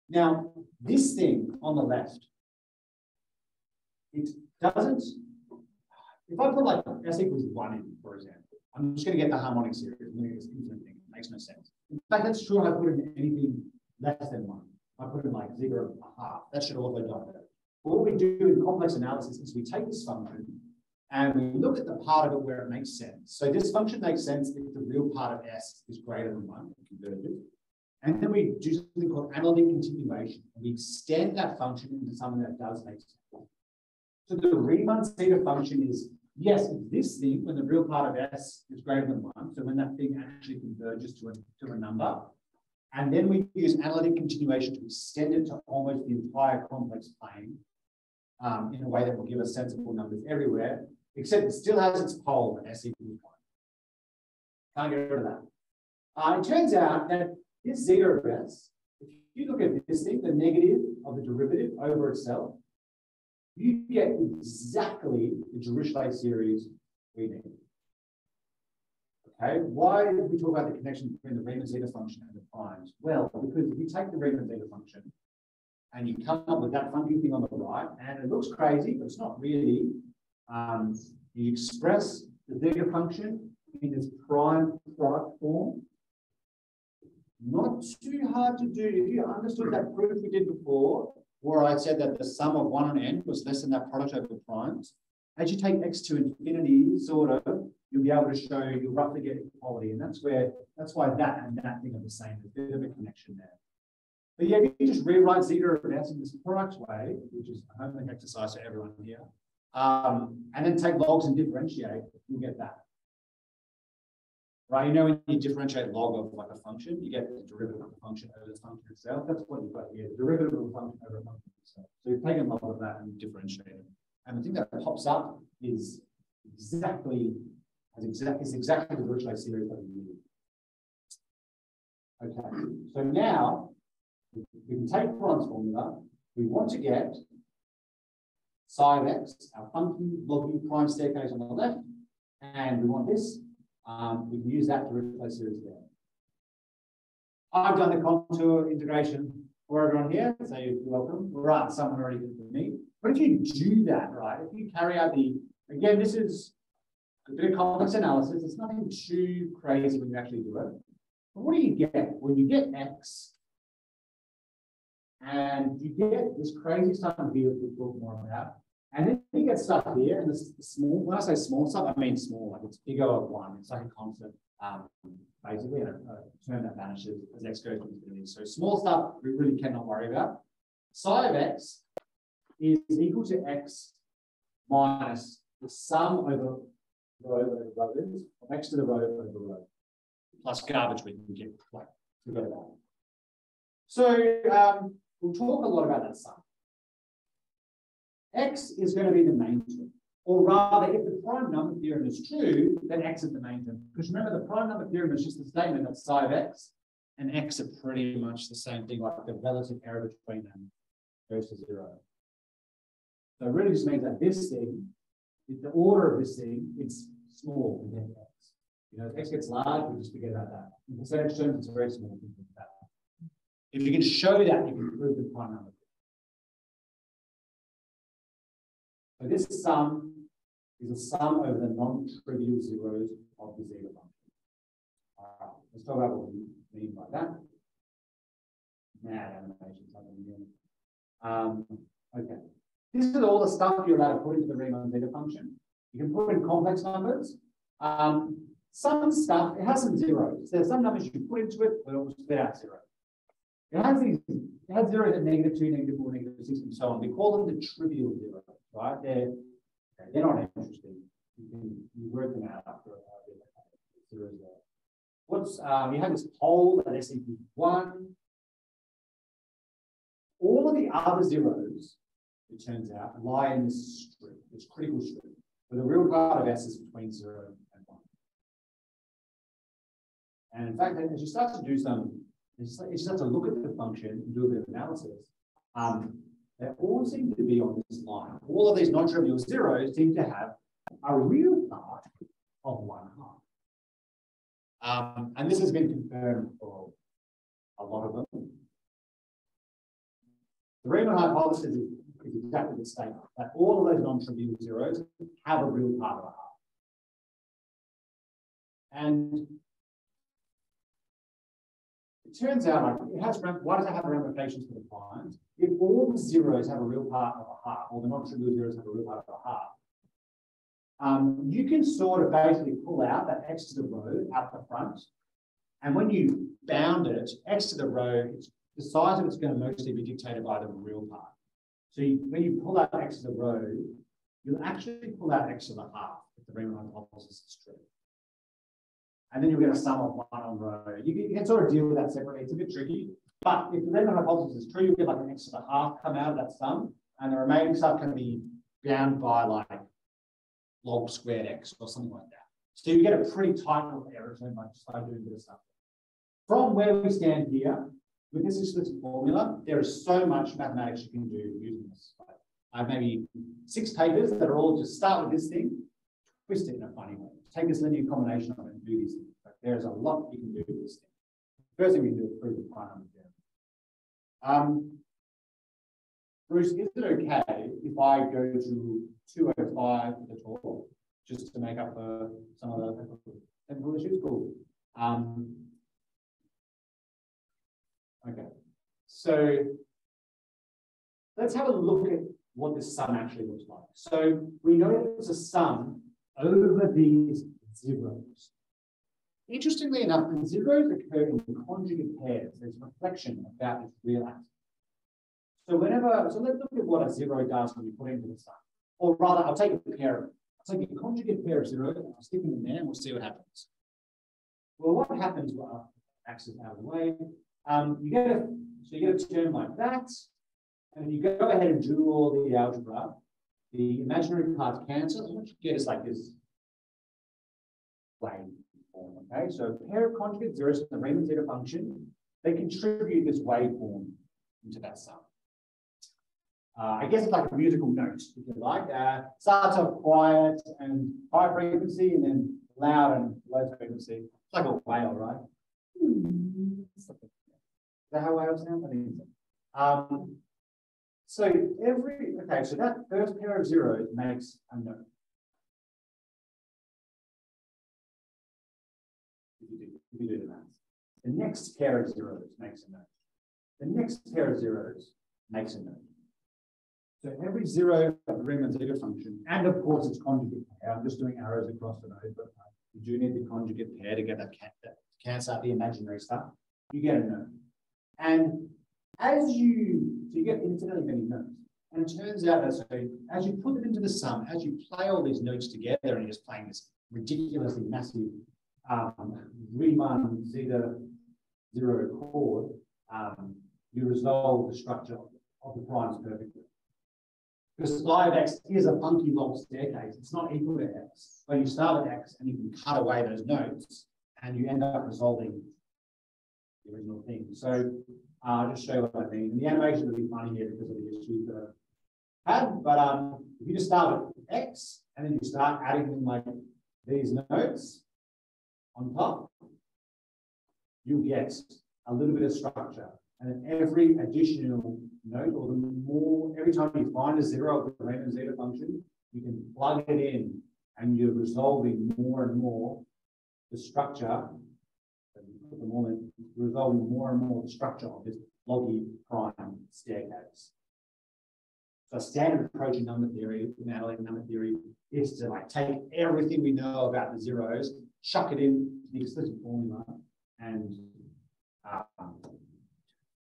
now this thing on the left, it doesn't, if I put like s equals one in, for example, I'm just going to get the harmonic series. I'm infinite thing. It makes no sense. In fact, that's true if I put in anything less than one. I put in like zero and a half. That should also die there. What we do in complex analysis is we take this function and we look at the part of it where it makes sense. So this function makes sense if the real part of S is greater than one, converges. And then we do something called analytic continuation. And we extend that function into something that does make sense. So the Riemann zeta function is, yes, this thing when the real part of S is greater than one. So when that thing actually converges to a, to a number. And then we use analytic continuation to extend it to almost the entire complex plane um, in a way that will give us sensible numbers everywhere except it still has its pole at S equals 1. Can't get rid of that. Uh, it turns out that this zeta of S, if you look at this thing, the negative of the derivative over itself, you get exactly the Dirichlet series we need. Okay, why did we talk about the connection between the Riemann zeta function and the primes? Well, because if you take the Riemann zeta function and you come up with that funky thing on the right, and it looks crazy, but it's not really, um, you express the zeta function in its prime product form. Not too hard to do. If you understood that proof we did before, where I said that the sum of one and n was less than that product over primes, as you take x to infinity, sort of, you'll be able to show you'll roughly get equality. And that's where that's why that and that thing are the same. There's a bit of a connection there. But yeah, if you just rewrite zeta of s in this product way, which is a homework exercise for everyone here, um, and then take logs and differentiate, you'll get that. Right, you know when you differentiate log of like a function, you get the derivative of the function over the function itself. That's what you've got here, the derivative of a function over a function itself. So you've taken log of that and differentiated. And the thing that pops up is exactly as exact is exactly the Dirichlet series that we need. Okay, so now we can take Perron's formula. We want to get psi of x, our funky log prime staircase on the left, and we want this. Um, we can use that to replace series there. I've done the contour integration for everyone here, so you're welcome. Right, someone already did for me. But if you do that, right, if you carry out the, again, this is a bit of complex analysis. It's nothing too crazy when you actually do it. But what do you get? When you get X, and you get this crazy stuff here, we'll talk more about. And then you get stuff here, and this small, when I say small stuff, I mean small, like it's bigger of one. It's like a constant, um, basically, a, a term that vanishes as x goes to infinity. So small stuff we really cannot worry about. Psi of x is equal to x minus the sum over rho over rho is, x to the rho over rho, plus garbage we can get, like, forget. So um, we'll talk a lot about that sum. X is going to be the main term. Or rather, if the prime number theorem is true, then X is the main term. Because remember, the prime number theorem is just a statement that psi of X and X are pretty much the same thing, like the relative error between them goes to zero. So it really just means that this thing, the order of this thing, it's small compared to X. You know, if X gets large, we just forget about that. In percentage terms, it's very small. If you can show that, you can prove the prime number. So this sum is a sum over the non-trivial zeros of the zeta function. All right, let's talk about what we mean by that. Mad animation, something Um, okay. This is all the stuff you're allowed to put into the Riemann zeta function. You can put in complex numbers. Um, some stuff, it has some zeros. There's some numbers you put into it, but it will spit out zero. It has these, it has zeros at negative two, negative four, negative six, and so on. We call them the trivial zeros right? They're, they're not interesting. You can you work them out after a bit. What's um, you have this pole at S equals one. All of the other zeros, it turns out, lie in this strip, this critical strip, where the real part of S is between zero and one. And in fact, as you start to do some, you just have to look at the function and do a bit of analysis, um, they all seem to be on this line. All of these non-trivial zeros seem to have a real part of one half. Um, and this has been confirmed for a lot of them. The Riemann hypothesis is, is exactly the statement that all of those non-trivial zeros have a real part of a half. And it turns out like it has why does it have ramifications for the client? If all the zeros have a real part of a half, or the non-trivial zeros have a real part of a half, um, you can sort of basically pull out that x to the rho out the front. And when you bound it, x to the rho, the size of it's going to mostly be dictated by the real part. So you, when you pull out x to the rho, you'll actually pull out x to the half if the Riemann hypothesis is true and then you'll get a sum of one on. You can, you can sort of deal with that separately. It's a bit tricky, but if the Riemann hypothesis is true, you'll get like an the half come out of that sum, and the remaining stuff can be bound by like log squared x or something like that. So you get a pretty tight little error term by just by doing a bit of stuff. From where we stand here, with this explicit formula, there is so much mathematics you can do using this. I have maybe six papers that are all just start with this thing, twist it in a funny way. Take this linear combination of it and do these things. But there's a lot you can do with this thing. First thing we can do is prove the number theorem. Um, Bruce, is it okay if I go to 205 for the talk, just to make up for some of the technical issues? Cool. Um, okay, so let's have a look at what this sum actually looks like. So we know that it's a sum over these zeros. Interestingly enough, the zeros occur in conjugate pairs. There's reflection about this real atom. So whenever, so let's look at what a zero does when you put into the sum. Or rather, I'll take a pair of I'll take a conjugate pair of zeros, I'll stick them in there, and we'll see what happens. Well, what happens, well, axis out of the way, um, you get a, so you get a term like that, and you go ahead and do all the algebra, the imaginary part cancel, and what you get is like this wave form, okay? So a pair of conjugate zeros in the Riemann zeta function, they contribute this waveform into that sum. Uh, I guess it's like a musical note, if you like. Uh, starts off quiet and high frequency, and then loud and low frequency. It's like a whale, right? Is that how whales sound? I think so. Um, so every, okay, so that first pair of zeros makes a note. If you do, if you do the math. The next pair of zeros makes a note. The next pair of zeros makes a note. So every zero of the Riemann zeta function, and of course its conjugate pair, I'm just doing arrows across the node, but uh, you do need the conjugate pair to get that, that cancel out the imaginary stuff. You get a note. And as you, so you get infinitely many notes. And it turns out that so as you put it into the sum, as you play all these notes together and you're just playing this ridiculously massive um, Riemann zeta zero chord, um, you resolve the structure of the primes perfectly. Because of x is a funky long staircase. It's not equal to x. But you start with x and you can cut away those notes and you end up resolving the original thing. So uh, I'll just show you what I mean. And the animation will be funny here because of the issues that I had. But um, if you just start with x and then you start adding in like these notes on top, you get a little bit of structure. And every additional note, or the more, every time you find a zero of the Riemann zeta function, you can plug it in and you're resolving more and more the structure, them all in, resolving more and more the structure of this loggy prime staircase. So standard approach in number theory, in analytic number theory, is to like take everything we know about the zeros, chuck it in the explicit formula, and um,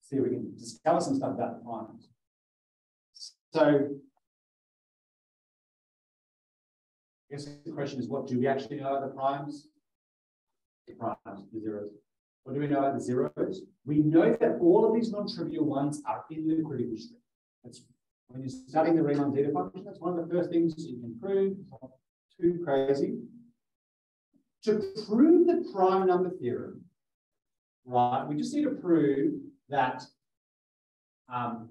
see if we can discover some stuff about the primes. So I guess the question is, what do we actually know about the primes? The primes, the zeros. What do we know about the zeros? We know that all of these non-trivial ones are in the critical strip. That's when you're studying the Riemann zeta function, that's one of the first things you can prove. It's not too crazy. To prove the prime number theorem, right, we just need to prove that um,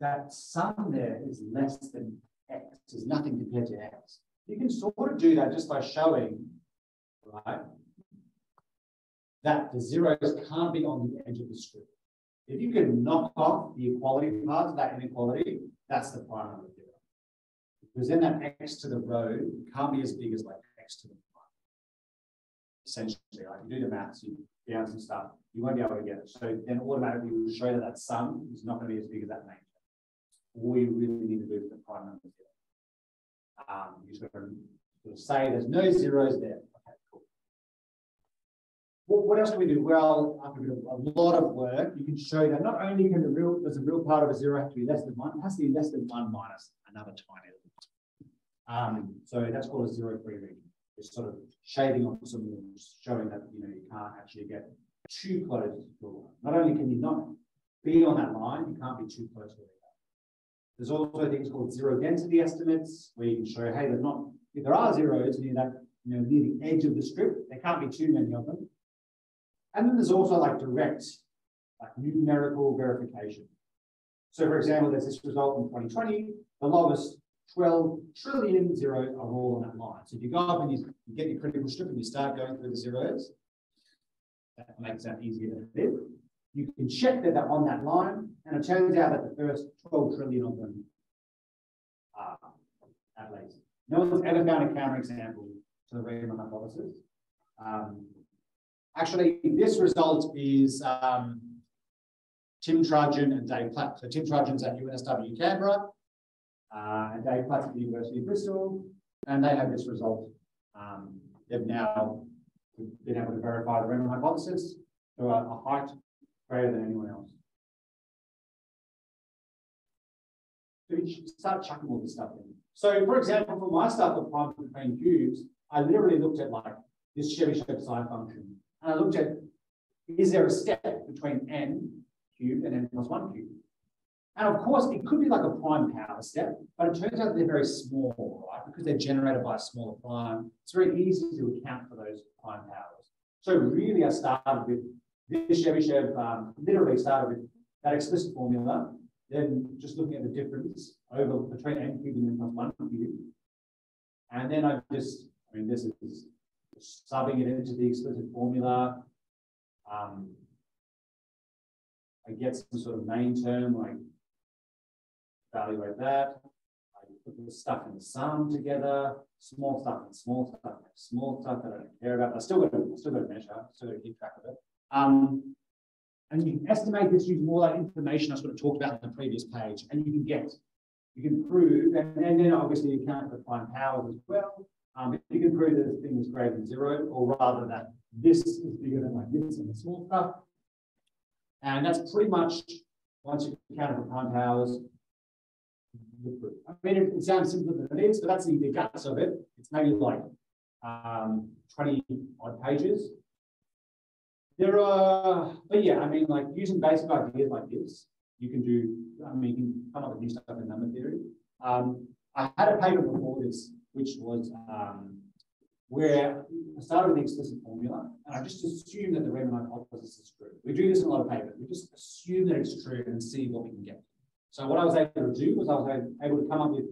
that sum there is less than x. There's nothing compared to x. You can sort of do that just by showing, right, that the zeros can't be on the edge of the strip. If you can knock off the equality part of that inequality, that's the prime number theorem. Because then that x to the rho can't be as big as like x to the prime. Essentially, like you do the maths, you down some stuff, you won't be able to get it. So then automatically we'll show that that sum is not going to be as big as that main All you really need to do is the prime number here. Um, you just say there's no zeros there. What, what else can we do? Well, after a lot of work, you can show that not only can the real there's a real part of a zero have to be less than one, it has to be less than one minus another tiny little. um, so that's called a zero-free region. It's sort of shaving off some rules, showing that you know you can't actually get too close to a line. Not only can you not be on that line, you can't be too close to it. There's also things called zero density estimates, where you can show, hey, there's not, if there are zeros near that, you know, near the edge of the strip, there can't be too many of them. And then there's also like direct, like numerical verification. So for example, there's this result in 2020 the lowest 12 trillion zeros are all on that line. So if you go up and you, you get your critical strip and you start going through the zeros, that makes that easier to fit. You can check that they're on that line, and it turns out that the first 12 trillion of them are at least. No one's ever found a counterexample to the Riemann hypothesis. Um, actually, this result is um, Tim Trudgian and Dave Platt. So Tim Trudgian's at UNSW Canberra, uh, and Dave Platt's at the University of Bristol, and they have this result. Um, they've now been able to verify the Riemann hypothesis to a, a height greater than anyone else. So you start chucking all this stuff in. So, for example, for my stuff of prime between cubes, I literally looked at like this Chebyshev psi function, and I looked at is there a step between n cubed and n plus one cubed? And of course, it could be like a prime power step, but it turns out they're very small, right? Because they're generated by a smaller prime. It's very easy to account for those prime powers. So really, I started with this Chebyshev, um, literally started with that explicit formula, then just looking at the difference over between n cubed and n plus one cubed. And then I just, I mean, this is subbing it into the explicit formula. Um, I get some sort of main term like evaluate that. I put the stuff in the sum together, small stuff and small stuff, and small stuff that I don't care about. I still got to, still got to measure, still got to keep track of it. Um, and you can estimate this using all that information I sort of talked about in the previous page, and you can get, you can prove, and, and then obviously you for prime powers as well. Um, you can prove that this thing is greater than zero, or rather that this is bigger than like this in the small stuff. And that's pretty much, once you count for prime powers, the proof. I mean, it, it, sounds simpler than it is, but that's the, the guts of it. It's maybe like um, 20 odd pages. There are, but yeah, I mean, like using basic ideas like this, you can do, I mean, you can come up with new stuff in number theory. Um, I had a paper before this, which was um, where I started with the explicit formula, and I just assume that the Riemann hypothesis is true. We do this in a lot of papers. We just assume that it's true and see what we can get. So what I was able to do was I was able to come up with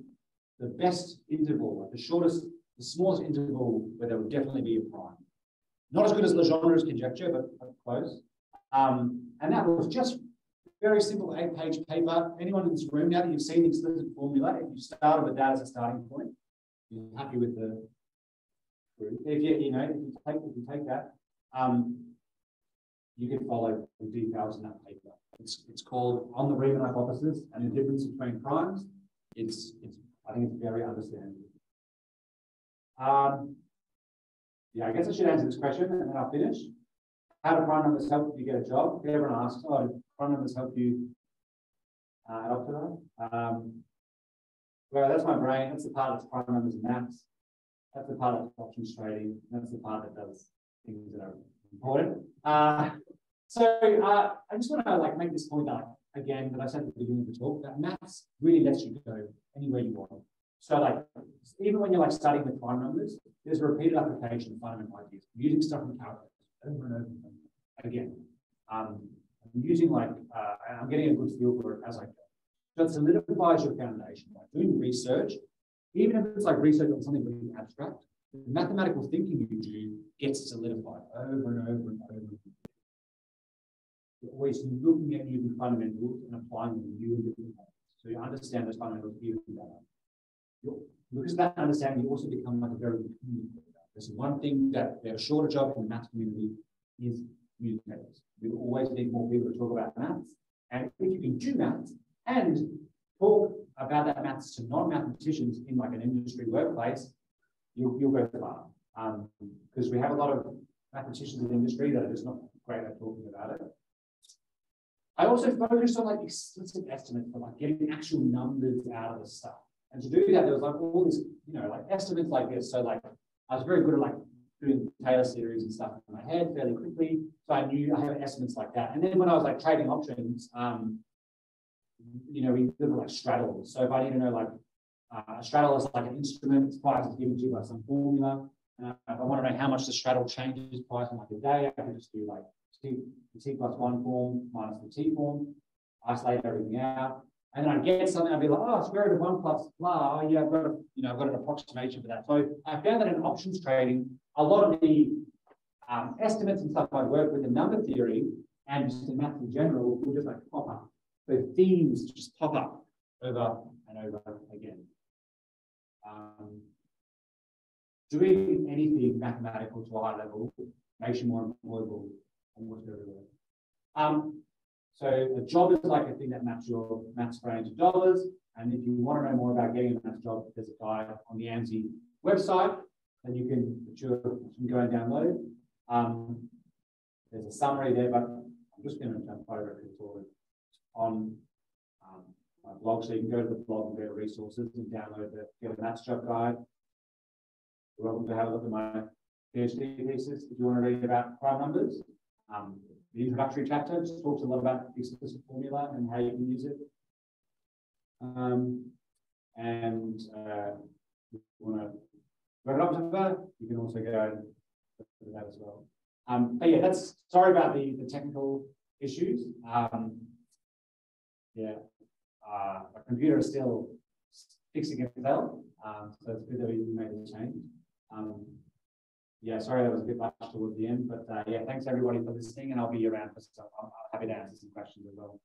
the best interval, like the shortest, the smallest interval where there would definitely be a prime. Not as good as Legendre's conjecture, but, but close. Um, and that was just very simple eight-page paper. Anyone in this room now that you've seen the explicit formula, if you started with that as a starting point, you're happy with the if you you know if you take if you take that, um, you can follow the details in that paper. It's, it's called On the Riemann Hypothesis and the Difference Between Primes. It's, it's I think it's very understandable. Um, yeah, I guess I should answer this question and then I'll finish. How do prime numbers help you get a job? Everyone asks, oh, prime numbers help you uh, at Optiver? Um, well, that's my brain. That's the part that's prime numbers and maths. That's the part that's options trading. That's the part that does things that are important. Uh, so uh, I just want to like make this point again that I said at the beginning of the talk that maths really lets you go anywhere you want. So like even when you're like studying the prime numbers, there's a repeated application of fundamental ideas. using stuff from calculus over and over again. Um, I'm using like uh, I'm getting a good feel for it as I go. So it solidifies your foundation. by doing research, even if it's like research on something really abstract, the mathematical thinking you do gets solidified over and over and over. You're always looking at using fundamentals and applying them new and different ways. So you understand those fundamentals even better. Because of that understanding, you also become like a very good communicator. There's one thing that have a shortage of in the math community is communicators. We always need more people to talk about maths. And if you can do maths and talk about that maths to non-mathematicians in like an industry workplace, you'll, you'll go far. Because um, we have a lot of mathematicians in the industry that are just not great at talking about it. I also focused on like explicit estimates for like getting actual numbers out of the stuff. And to do that, there was like all these, you know, like estimates like this. So like I was very good at like doing Taylor series and stuff in my head fairly quickly. So I knew I have estimates like that. And then when I was like trading options, um, you know, we did like straddles. So if I need to know like uh, a straddle is like an instrument, its price is given to you by some formula. Uh, if I want to know how much the straddle changes price in like a day, I can just do like T, the T plus one form minus the T form, isolate everything out. And then I'd get something, I'd be like, oh, square root of one plus blah, oh, yeah, I've got a, you know, I've got an approximation for that. So I found that in options trading, a lot of the um, estimates and stuff I work with in number theory and just in math in general will just like pop up. So themes just pop up over and over again. Um, doing anything mathematical to a high level makes you more employable almost everywhere. Um, so a job is like a thing that maps your maths brain to dollars. And if you want to know more about getting a maths job, there's a guide on the AMSI website that you can, that you can go and download. Um, there's a summary there, but I'm just going to jump over it because on um, my blog. So you can go to the blog and go to resources and download the a Maths Job Guide. You're welcome to have a look at my PhD thesis if you want to read about prime numbers. Um, the introductory chapter just talks a lot about explicit formula and how you can use it. Um, and uh, if you want to go to that, you can also go and look at that as well. Um, but yeah, that's sorry about the, the technical issues. Um, yeah, uh, our computer is still fixing itself, um, so it's good that we made the change. Um, yeah, sorry that was a bit much towards the end, but uh, yeah, thanks everybody for listening, and I'll be around for. I'm, I'm happy to answer some questions as well.